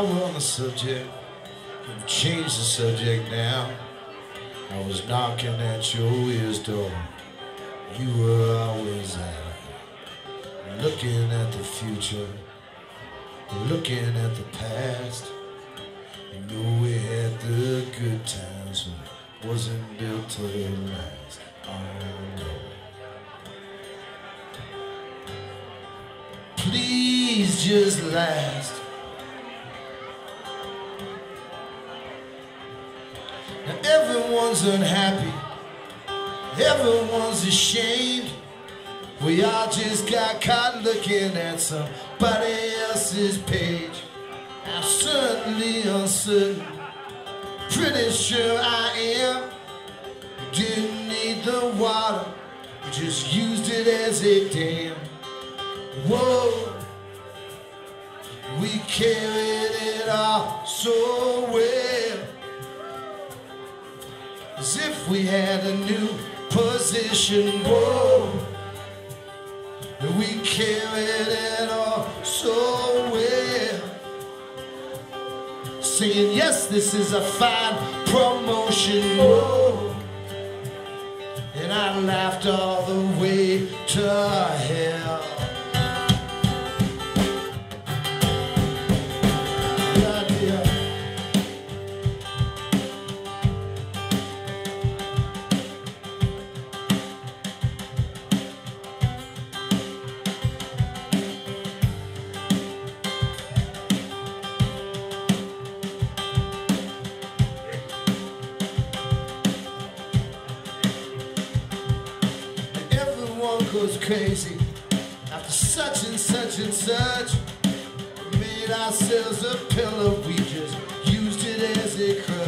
Well, we're on the subject. We've changed the subject now. I was knocking at your ears door. You were always there. Looking at the future. Looking at the past. You know we had the good times, but wasn't built to last. Please just last. Everyone's unhappy. Everyone's ashamed. We all just got caught looking at somebody else's page. I'm certainly uncertain. Pretty sure I am. You didn't need the water. You just used it as a dam. Whoa. We carried it all so we had a new position. Whoa. And we carried it all so well. Saying, yes, this is a fine promotion. Whoa. And I laughed all the way to hell. Goes crazy after such and such and such. We made ourselves a pillow, we just used it as a crutch.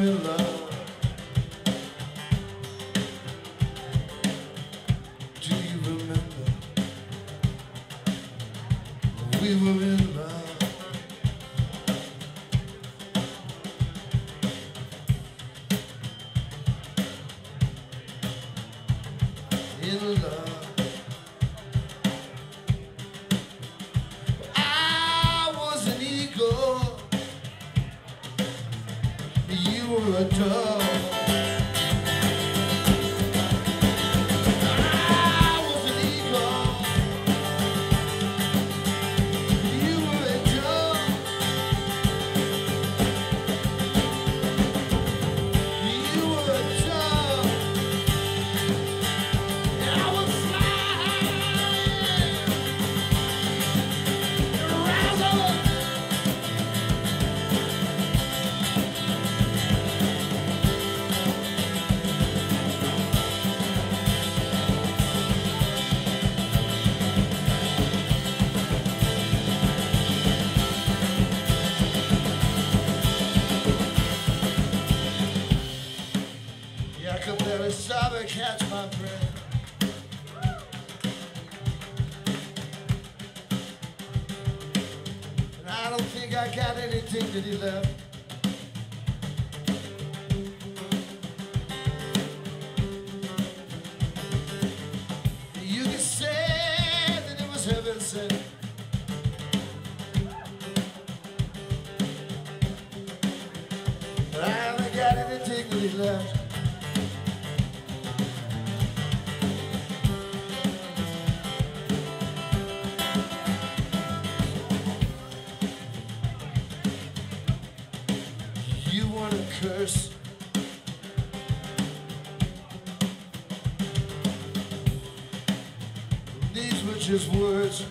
Do you remember? We were in for the top. Any dignity left. To curse. These were just words.